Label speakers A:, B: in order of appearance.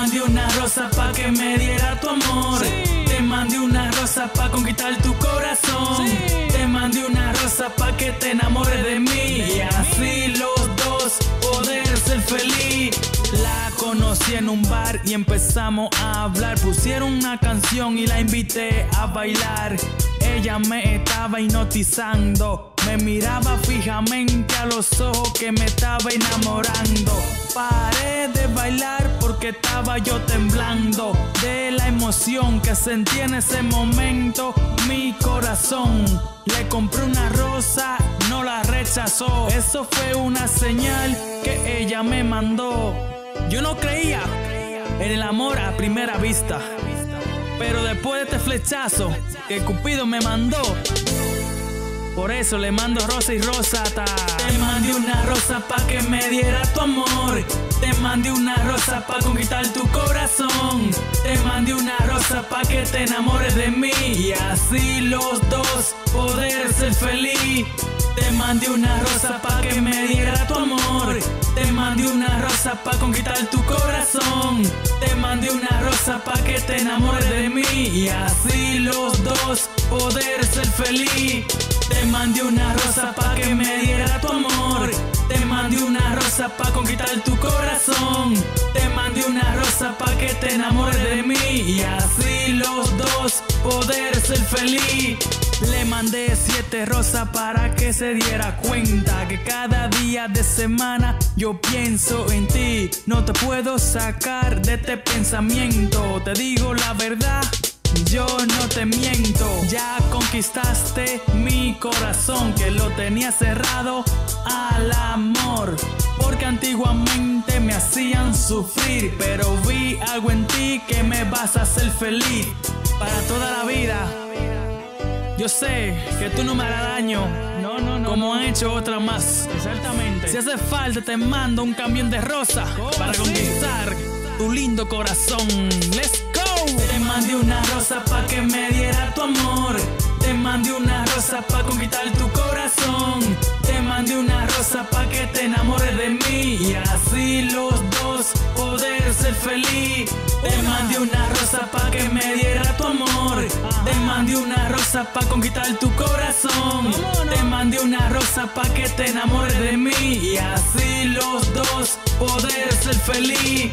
A: mandé una rosa pa' que me diera tu amor. Te mandé una rosa pa' conquistar tu corazón. Conocí en un bar y empezamos a hablar. Pusieron una canción y la invité a bailar. Ella me estaba hipnotizando. Me miraba fijamente a los ojos que me estaba enamorando. Paré de bailar porque estaba yo temblando de la emoción que sentí en ese momento. Mi corazón le compré una rosa, no la rechazó. Eso fue una señal que ella me mandó. Yo no creía en el amor a primera vista. Pero después de este flechazo que Cupido me mandó, por eso le mando rosa y rosata. Te mandé una rosa pa' que me diera tu amor. Te mandé una rosa pa' conquistar tu corazón. Te mandé una rosa pa' que te enamores de mí. Y así los dos poder ser feliz. Te mandé una rosa pa' que me diera tu amor. Te mandé una rosa pa' conquistar tu corazón. Te mandé una rosa pa' que te enamores de mí. Y así los dos poder ser feliz. Te mandé una rosa pa' que me diera tu amor. Te mandé una rosa pa' conquistar tu corazón. Pa' que te enamores de mí. Y así los dos poder ser feliz. Le mandé siete rosas para que se diera cuenta que cada día de semana yo pienso en ti. No te puedo sacar de este pensamiento. Te digo la verdad. Yo no te miento, ya conquistaste mi corazón que lo tenía cerrado al amor. Porque antiguamente me hacían sufrir, pero vi algo en ti que me vas a hacer feliz para toda la vida. Yo sé que tú no me harás daño, no, no, no, como han hecho otras más. Exactamente. Si hace falta te mando un camión de rosa para conquistar tu lindo corazón. Let's go. Te mandé una rosa pa' que me diera tu amor. Te mandé una rosa pa' conquistar los dos poder ser feliz. Te mandé una rosa pa' que me diera tu amor. Te mandé una rosa pa' conquistar tu corazón. Te mandé una rosa pa' que te enamores de mí. Y así los dos poder ser feliz.